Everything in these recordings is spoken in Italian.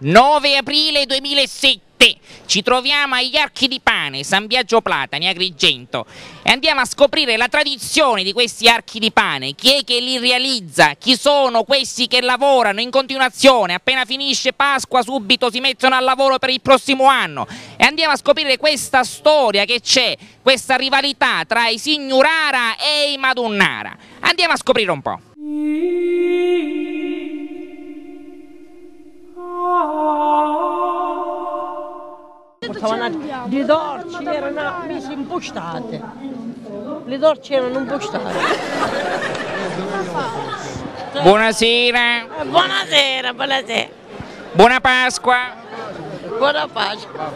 9 aprile 2007 ci troviamo agli Archi di Pane, San Biagio Platani, Agrigento. E andiamo a scoprire la tradizione di questi Archi di Pane, chi è che li realizza, chi sono questi che lavorano in continuazione, appena finisce Pasqua subito si mettono al lavoro per il prossimo anno. E andiamo a scoprire questa storia che c'è, questa rivalità tra i Signurara e i Madunnara. Andiamo a scoprire un po'. Portavano le torce erano mise impostate. Le torce erano impostate. Buonasera, Eh, Buonasera, buonasera. buona Pasqua. Buona Pasqua.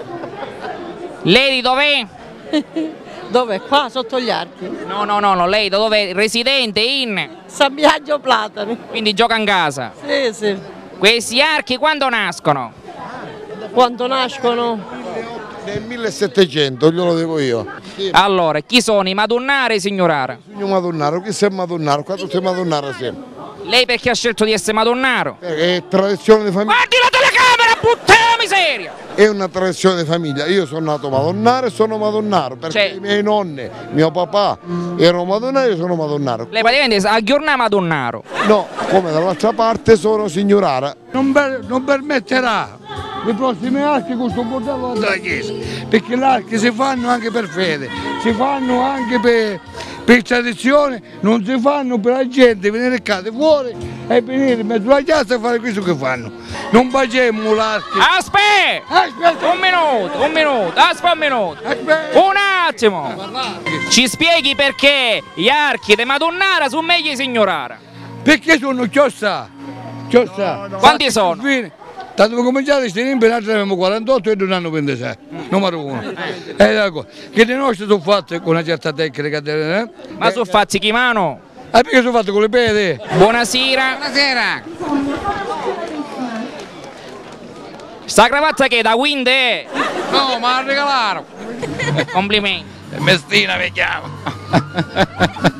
Lei di dov'è? Dove? Qua sotto gli archi. No, no, no, no, lei da dove è? Residente in? San Biagio Platani. Quindi gioca in casa. Sì, sì. Questi archi quando nascono? Quando nascono? Nel 1700, glielo devo io. Allora, chi sono i Madunnari e i Signorara? Signor Madonnaro, chi sei Madonnaro? Qua tutti Madonnaro siamo. Lei perché ha scelto di essere Madunnaro? È tradizione di famiglia. Guardi la telecamera, puttana miseria! È una tradizione di famiglia. Io sono nato Madonnaro e sono Madonnaro perché Cioè- i miei nonni, mio papà erano Madonnari e io sono Madonnaro. Lei praticamente a Ghiornà Madunnaro. No, come dall'altra parte sono signorara. non, per- non permetterà i prossimi archi questo bordello della Chiesa, perché gli archi si fanno anche per fede, si fanno anche per, per tradizione, non si fanno per la gente venire a casa fuori e venire in mezzo alla chiesa e fare questo che fanno. Non facciamo l'archi. Aspetta! Aspetta, Un minuto, un minuto, aspetta un minuto. aspetta. Un attimo! Ci spieghi perché gli archi di Madunnara sono meglio i Signorara? Perché sono chiossa? Chiossa. Quanti sono? Da dove cominciare questi rimpi noi abbiamo 48 e non hanno 26, numero uno. Eh, ecco, che le nostre sono fatte con una certa tecnica, eh? Ma sono fatti chi mano? Ah, perché sono fatte con le pede? Buonasera. Buonasera. Sta cravatta che è da Wind è? No, ma regalato. Complimenti. Mestina mi chiama.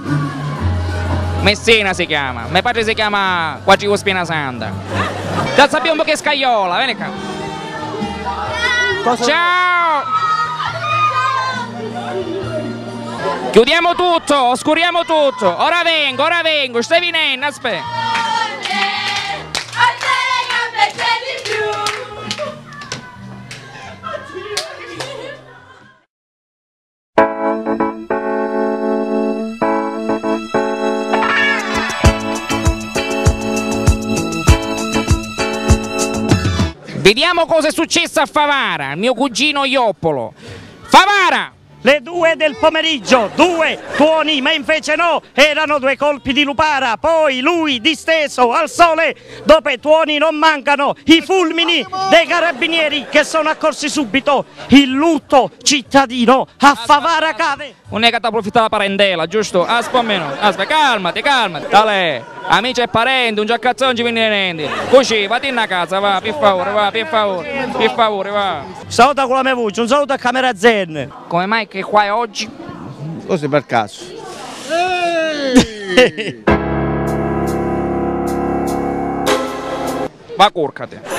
Messina si chiama. Mio padre si chiama Quagivo Spina Santa. Già sappiamo che è scagliola, vieni qua. Ciao! Chiudiamo tutto, oscuriamo tutto. Ora vengo, ora vengo, stai venendo, aspetta. Vediamo cosa è successo a Favara, mio cugino Ioppolo. Favara! Le due del pomeriggio, due tuoni, ma invece no, erano due colpi di lupara. Poi lui disteso al sole, dopo i tuoni non mancano i fulmini dei carabinieri che sono accorsi subito. Il lutto cittadino a Favara cade. Non è che ti approfitta la parentela, giusto? Aspetta minuto, aspetta, calmati, calmati. Dale, amici e parenti, un giaccazzone ci viene niente. Così, vatti in casa, va, per favore, va, per favore, per favore, va. Saluta con la mia voce, un saluto a Camera Zen. Come mai che qua è oggi? Così per caso. Va corcate.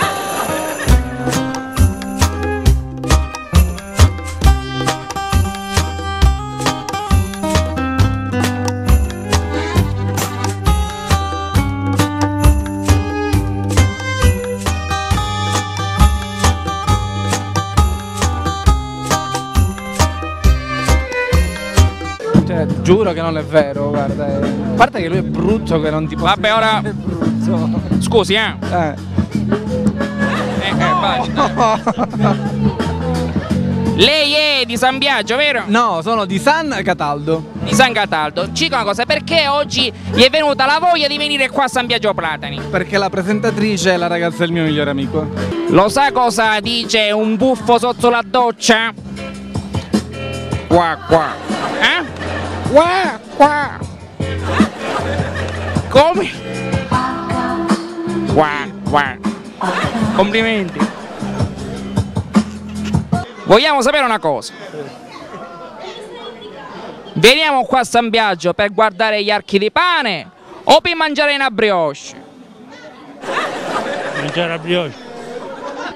Cioè, giuro che non è vero, guarda. eh. A parte che lui è brutto che non ti può. Vabbè, ora- È brutto. Scusi, eh. Eh. Eh, eh, vai. Lei è di San Biagio, vero? No, sono di San Cataldo. Di San Cataldo. Ci dica una cosa, perché oggi gli è venuta la voglia di venire qua a San Biagio Platani? Perché la presentatrice è la ragazza del mio migliore amico. Lo sa cosa dice un buffo sotto la doccia? Qua, qua. Eh? Qua, qua. Come? Qua, qua. Complimenti. Vogliamo sapere una cosa. Veniamo qua a San Biagio per guardare gli archi di pane o per mangiare una brioche? Mangiare la brioche.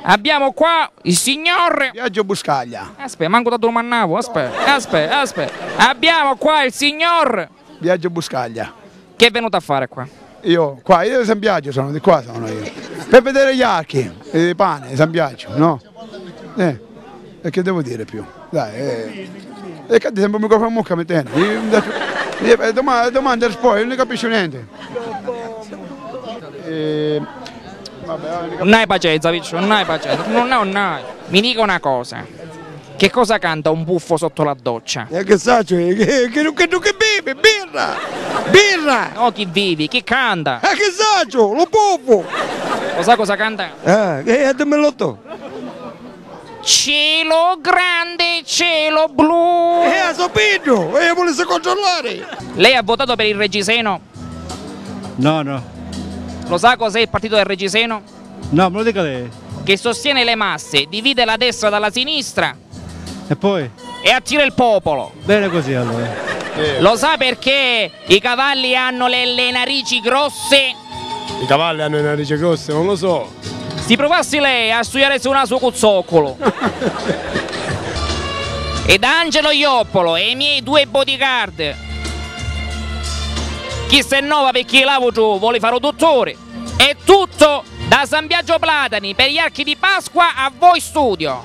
Abbiamo qua il signor... Viaggio Buscaglia. Aspetta, manco da domannavo, aspetta, aspetta, aspetta. Abbiamo qua il signor... Viaggio Buscaglia. Che è venuto a fare qua? Io qua, io di San Biagio sono, di qua sono io. Per vedere gli archi, di pane, di San Biagio, no? Eh, e che devo dire più? Dai, eh. E che sempre un microfono mucca mettendo. Domanda, domanda risposta, io non capisco niente. Eh, non hai pazienza, Piccio, non hai pazienza. Non non hai. Mi dica una cosa. Che cosa canta un buffo sotto la doccia? E che saccio, che, che, che, che, che beve, birra, birra, No, chi vivi? Chi canta? e che saccio, lo puffo. Lo sa cosa canta? Eh, che è melotto. Cielo grande, cielo blu. Eh, so piglio, e volesse controllare. Lei ha votato per il Regiseno? No, no, Lo sa cos'è il partito del Regiseno? no, me lo dica lei. Che sostiene le masse, divide la destra dalla sinistra E poi? e attira il popolo. Bene così allora. Lo sa perché i cavalli hanno le, le narici grosse? I cavalli hanno le narici grosse, non lo so. Si provassi lei a studiare su una suo cuzzoccolo. Ed Angelo Ioppolo e i miei due bodyguard. Chi se innova per chi lavo tu, vuole fare dottore. È tutto da San Biagio Platani per gli archi di Pasqua a voi studio.